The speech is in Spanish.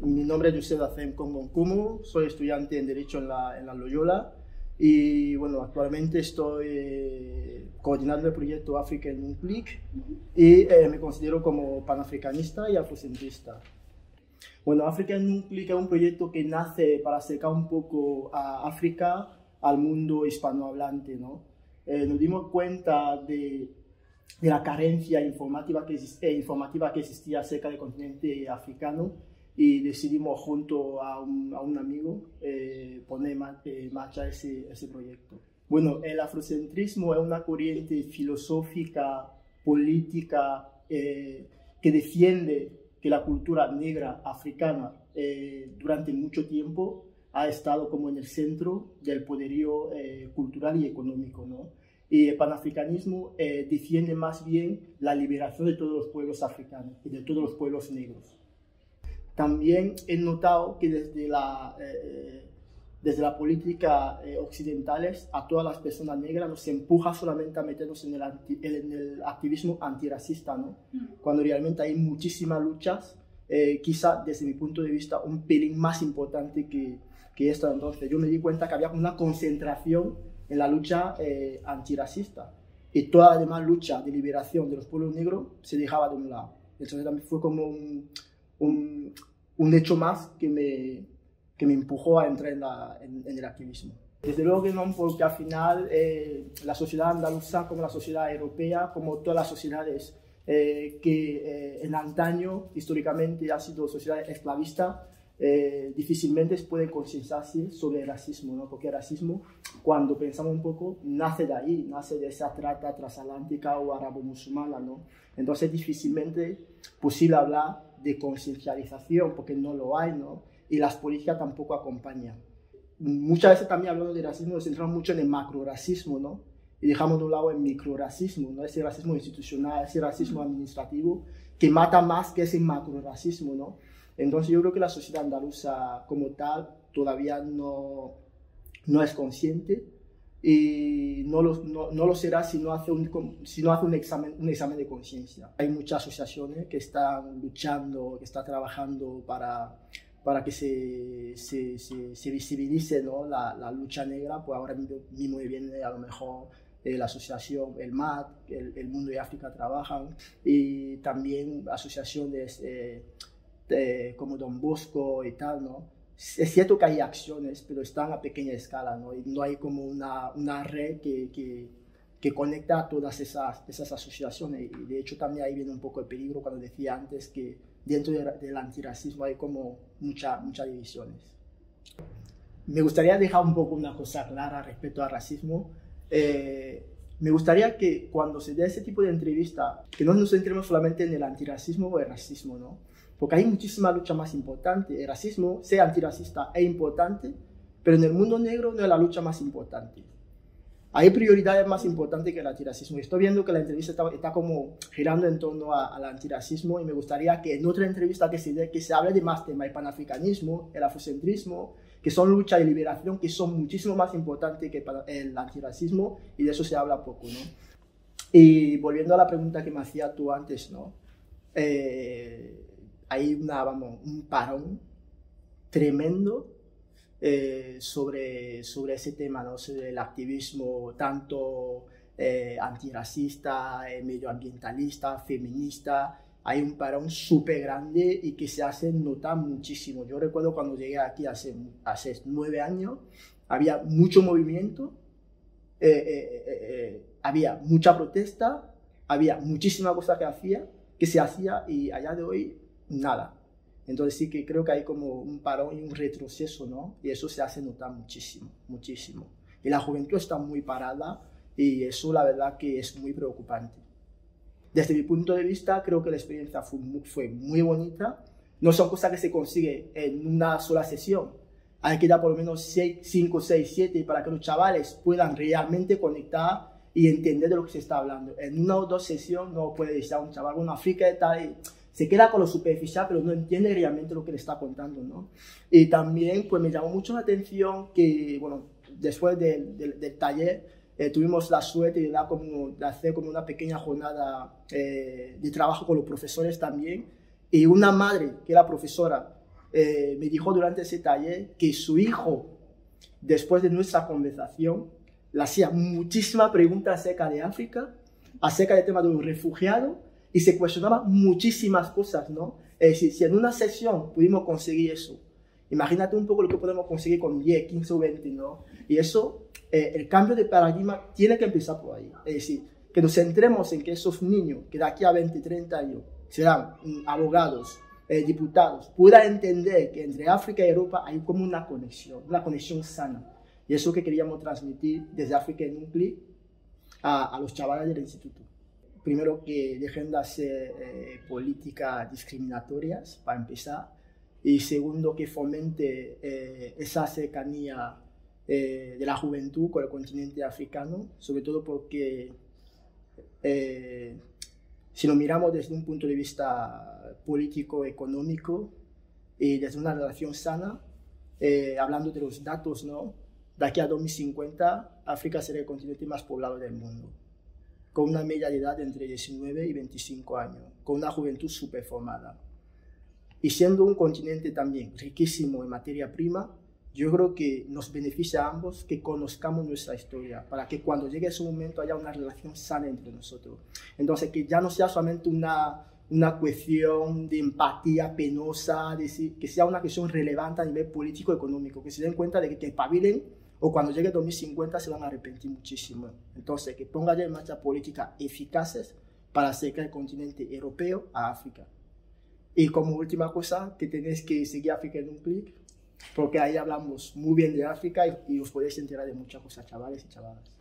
mi nombre es José Dacem Congoncumo, soy estudiante en Derecho en la, en la Loyola y bueno, actualmente estoy eh, coordinando el proyecto África en un clic y eh, me considero como panafricanista y afrocentrista. Bueno, África en un clic es un proyecto que nace para acercar un poco a África al mundo hispanohablante, ¿no? Eh, nos dimos cuenta de, de la carencia informativa que, eh, informativa que existía acerca del continente africano y decidimos junto a un, a un amigo eh, poner en marcha ese, ese proyecto. Bueno, el afrocentrismo es una corriente filosófica, política, que defiende que la cultura negra africana durante mucho tiempo ha estado como en el centro del poderío eh, cultural y económico, ¿no? Y el panafricanismo eh, defiende más bien la liberación de todos los pueblos africanos y de todos los pueblos negros. También he notado que desde la, eh, desde la política occidentales a todas las personas negras nos empuja solamente a meternos en el, en el activismo antirracista, ¿no? Mm. Cuando realmente hay muchísimas luchas, quizá desde mi punto de vista un pelín más importante que, que esto entonces yo me di cuenta que había una concentración en la lucha eh, antirracista y toda la demás lucha de liberación de los pueblos negros se dejaba de un lado. Entonces también fue como un, un, un hecho más que me, que me empujó a entrar en, la, en, el activismo. Desde luego que no, porque al final eh, la sociedad andaluza, como la sociedad europea, como todas las sociedades eh, que eh, en antaño históricamente han sido sociedades esclavistas, eh, difícilmente puede concienciarse sobre el racismo, ¿no? porque el racismo, cuando pensamos un poco, nace de ahí, nace de esa trata transatlántica o arabo-musulmana. ¿no? Entonces, difícilmente posible hablar de conciencialización, porque no lo hay, ¿no? y las políticas tampoco acompañan. Muchas veces también hablando de racismo nos centramos mucho en el macro-racismo, ¿no? y dejamos de un lado el micro-racismo, ¿no? ese racismo institucional, ese racismo administrativo, que mata más que ese macro-racismo, ¿no? Entonces yo creo que la sociedad andaluza como tal todavía no, no es consciente y no lo, no, no lo será si no hace, un, si no hace un, examen, un examen de conciencia. Hay muchas asociaciones que están luchando, que están trabajando para, para que se, se, se, visibilice ¿no? la, la, lucha negra, pues ahora mismo viene a lo mejor eh, la asociación, el MAT, el, el, Mundo de África trabajan y también asociaciones... Eh, como Don Bosco y tal, ¿no? Es cierto que hay acciones, pero están a pequeña escala, ¿no? Y no hay como una, una red que, que, que, conecta a todas esas, esas asociaciones. Y de hecho también ahí viene un poco el peligro cuando decía antes que dentro del antirracismo hay como mucha, muchas divisiones. Me gustaría dejar un poco una cosa clara respecto al racismo. Eh, me gustaría que cuando se dé ese tipo de entrevista, que no nos centremos solamente en el antirracismo o el racismo, ¿no? Porque hay muchísima lucha más importante. El racismo, sea antirracista, es importante, pero en el mundo negro no es la lucha más importante. Hay prioridades más importantes que el antirracismo. Estoy viendo que la entrevista está, como girando en torno al antirracismo y me gustaría que en otra entrevista que se, que se hable de más temas, el panafricanismo, el afrocentrismo, que son lucha de liberación, que son muchísimo más importantes que el antirracismo y de eso se habla poco, ¿no? Y volviendo a la pregunta que me hacía tú antes, ¿no? Eh, hay una, vamos, un parón tremendo eh, sobre, sobre ese tema, ¿no? sobre el activismo tanto eh, antirracista, eh, medioambientalista, feminista. Hay un parón súper grande y que se hace notar muchísimo. Yo recuerdo cuando llegué aquí hace, hace nueve años, había mucho movimiento, había mucha protesta, había muchísimas cosas que hacía, que se hacía y allá de hoy nada. Entonces sí que creo que hay como un parón y un retroceso, ¿no? Y eso se hace notar muchísimo, muchísimo. Y la juventud está muy parada y eso la verdad que es muy preocupante. Desde mi punto de vista, creo que la experiencia fue muy, bonita. No son cosas que se consigue en una sola sesión. Hay que dar por lo menos 5, 6, 7 para que los chavales puedan realmente conectar y entender de lo que se está hablando. En una o dos sesiones no puede a un chaval, bueno, África está ahí se queda con lo superficial, pero no entiende realmente lo que le está contando, ¿no? Y también, pues me llamó mucho la atención que, bueno, después del, del, taller, eh, tuvimos la suerte de, dar como, de, hacer como una pequeña jornada eh, de trabajo con los profesores también. Y una madre, que era profesora, eh, me dijo durante ese taller que su hijo, después de nuestra conversación, le hacía muchísimas preguntas acerca de África, acerca del tema de los refugiados, y se cuestionaba muchísimas cosas, ¿no? Es decir, si en una sesión pudimos conseguir eso, imagínate un poco lo que podemos conseguir con 10, 15 o 20, ¿no? Y eso, eh, el cambio de paradigma tiene que empezar por ahí. Es decir, que nos centremos en que esos niños, que de aquí a 20, 30 años serán mm, abogados, eh, diputados, puedan entender que entre África y Europa hay como una conexión, una conexión sana. Y eso que queríamos transmitir desde África en un clic a, a los chavales del instituto primero que dejen de hacer eh, políticas discriminatorias, para empezar, y segundo que fomente eh, esa cercanía eh, de la juventud con el continente africano, sobre todo porque si lo miramos desde un punto de vista político, económico y desde una relación sana, hablando de los datos, ¿no? de aquí a 2050 África será el continente más poblado del mundo con una media de edad de entre 19 y 25 años, con una juventud súper formada. Y siendo un continente también riquísimo en materia prima, yo creo que nos beneficia a ambos que conozcamos nuestra historia, para que cuando llegue ese momento haya una relación sana entre nosotros. Entonces, que ya no sea solamente una, una cuestión de empatía penosa, decir, que sea una cuestión relevante a nivel político-económico, que se den cuenta de que, que pavilen o cuando llegue 2050 se van a arrepentir muchísimo. Entonces, que ponga ya en marcha políticas eficaces para acercar el continente europeo a África. Y como última cosa, que tenéis que seguir África en un clic, porque ahí hablamos muy bien de África y, y os podéis enterar de muchas cosas, chavales y chavalas.